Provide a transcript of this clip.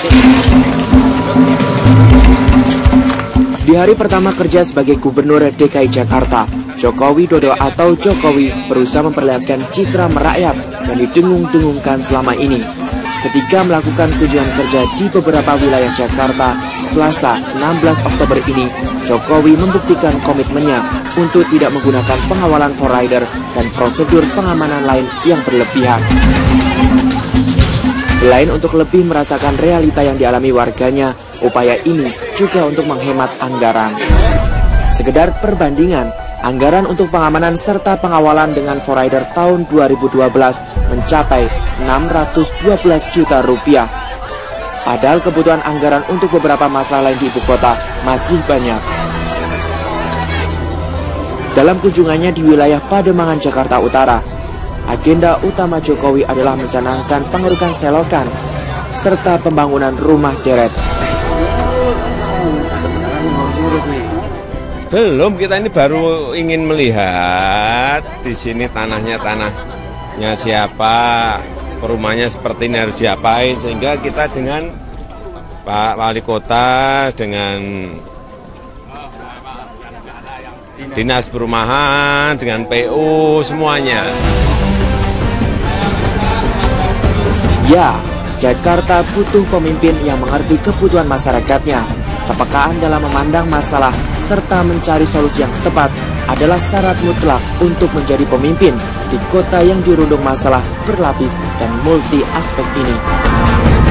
Di hari pertama kerja sebagai Gubernur DKI Jakarta, Jokowi Dodo atau Jokowi berusaha memperlihatkan citra merakyat yang didengung-dengungkan selama ini. Ketika melakukan kunjungan kerja di beberapa wilayah Jakarta, Selasa 16 Oktober ini, Jokowi membuktikan komitmennya untuk tidak menggunakan pengawalan for rider dan prosedur pengamanan lain yang berlebihan. Selain untuk lebih merasakan realita yang dialami warganya, upaya ini juga untuk menghemat anggaran. Sekedar perbandingan, Anggaran untuk pengamanan serta pengawalan dengan Forrider tahun 2012 mencapai 612 juta rupiah. Padahal kebutuhan anggaran untuk beberapa masalah lain di ibu kota masih banyak. Dalam kunjungannya di wilayah Pademangan, Jakarta Utara, agenda utama Jokowi adalah mencanangkan pengerukan selokan serta pembangunan rumah deret. Belum, kita ini baru ingin melihat di sini tanahnya tanahnya siapa, rumahnya seperti ini harus diapain, sehingga kita dengan Pak Wali Kota, dengan Dinas Perumahan, dengan PU, semuanya. Ya, Jakarta butuh pemimpin yang mengerti kebutuhan masyarakatnya Kepekaan dalam memandang masalah serta mencari solusi yang tepat adalah syarat mutlak untuk menjadi pemimpin di kota yang dirundung masalah berlapis dan multi aspek ini.